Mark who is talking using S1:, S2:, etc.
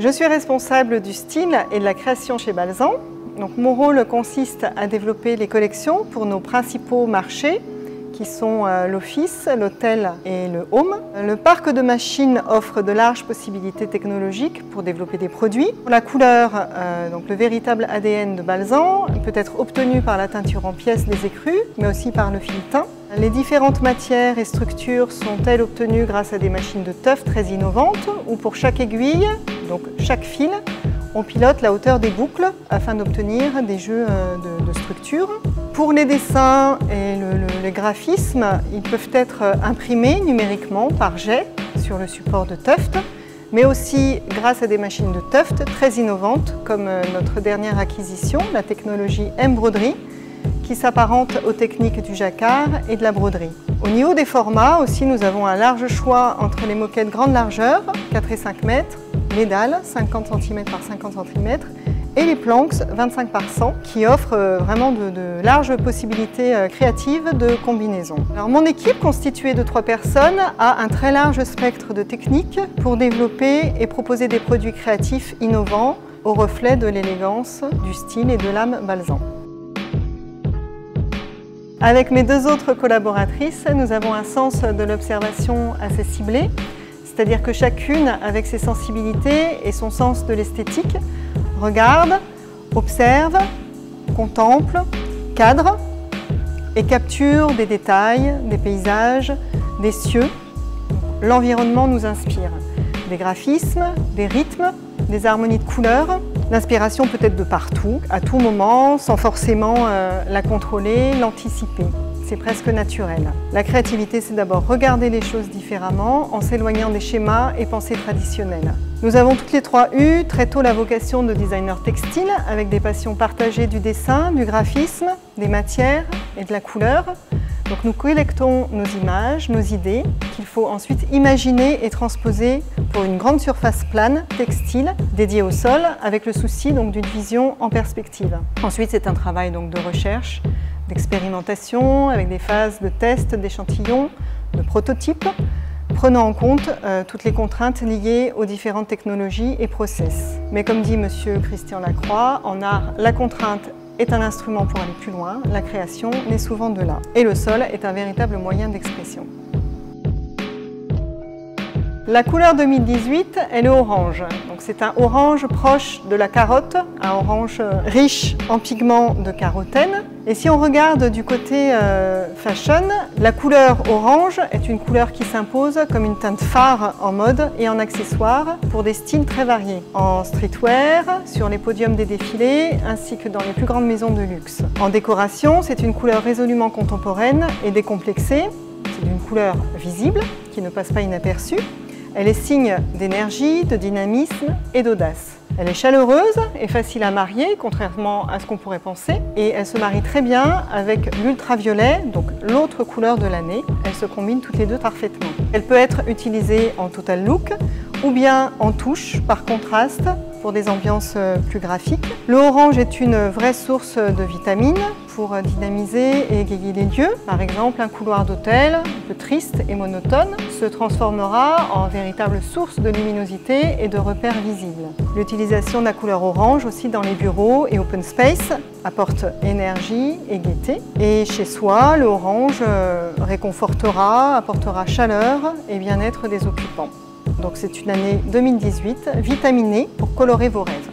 S1: Je suis responsable du style et de la création chez Balzan. Donc, mon rôle consiste à développer les collections pour nos principaux marchés qui sont euh, l'office, l'hôtel et le home. Le parc de machines offre de larges possibilités technologiques pour développer des produits. la couleur, euh, donc le véritable ADN de Balzan peut être obtenu par la teinture en pièces des écrus, mais aussi par le fil teint. Les différentes matières et structures sont-elles obtenues grâce à des machines de teuf très innovantes, où pour chaque aiguille, donc chaque fil, on pilote la hauteur des boucles afin d'obtenir des jeux euh, de, structure. Pour les dessins et les graphismes, ils peuvent être imprimés numériquement par jet sur le support de Tuft, mais aussi grâce à des machines de Tuft très innovantes comme euh, notre dernière acquisition, la technologie Embroidery, qui s'apparente aux techniques du jacquard et de la broderie. Au niveau des formats aussi, nous avons un large choix entre les moquettes grande largeur, 4 et 5 mètres, les dalles, 50 cm par 50 cm, et les planks 25 par 100 qui offrent euh, vraiment de, larges possibilités euh, créatives de combinaison. Alors mon équipe constituée de trois personnes a un très large spectre de techniques pour développer et proposer des produits créatifs innovants au reflet de l'élégance, du style et de l'âme balsam. Avec mes deux autres collaboratrices, nous avons un sens de l'observation assez ciblé, c'est-à-dire que chacune, avec ses sensibilités et son sens de l'esthétique, regarde, observe, contemple, cadre et capture des détails, des paysages, des cieux. L'environnement nous inspire. Des graphismes, des rythmes, des harmonies de couleurs. L'inspiration peut être de partout, à tout moment, sans forcément euh, la contrôler, l'anticiper. C'est presque naturel. La créativité, c'est d'abord regarder les choses différemment en s'éloignant des schémas et pensées traditionnelles. Nous avons toutes les trois eu très tôt la vocation de designer textile avec des passions partagées du dessin, du graphisme, des matières et de la couleur. Donc nous collectons nos images, nos idées, qu'il faut ensuite imaginer et transposer pour une grande surface plane, textile, dédiée au sol, avec le souci d'une vision en perspective. Ensuite, c'est un travail donc, de recherche, d'expérimentation, avec des phases de test d'échantillons, de prototypes, prenant en compte euh, toutes les contraintes liées aux différentes technologies et process. Mais comme dit M. Christian Lacroix, en art, la contrainte est un instrument pour aller plus loin, la création naît souvent de là. Et le sol est un véritable moyen d'expression. La couleur 2018, elle est orange. C'est un orange proche de la carotte, un orange riche en pigments de carotène. Et si on regarde du côté euh, fashion, la couleur orange est une couleur qui s'impose comme une teinte phare en mode et en accessoires pour des styles très variés. En streetwear, sur les podiums des défilés, ainsi que dans les plus grandes maisons de luxe. En décoration, c'est une couleur résolument contemporaine et décomplexée. C'est une couleur visible qui ne passe pas inaperçue. Elle est signe d'énergie, de dynamisme et d'audace. Elle est chaleureuse et facile à marier, contrairement à ce qu'on pourrait penser. Et elle se marie très bien avec l'ultraviolet, donc l'autre couleur de l'année. Elles se combinent toutes les deux parfaitement. Elle peut être utilisée en total look ou bien en touche par contraste pour des ambiances euh, plus graphiques. Le orange est une vraie source de vitamines pour dynamiser et égayer les lieux. Par exemple, un couloir d'hôtel un peu triste et monotone se transformera en véritable source de luminosité et de repères visibles. L'utilisation de la couleur orange aussi dans les bureaux et open space apporte énergie et gaieté. Et chez soi, le orange euh, réconfortera, apportera chaleur et bien-être des occupants. Donc c'est une année 2018 vitaminée pour colorer vos rêves.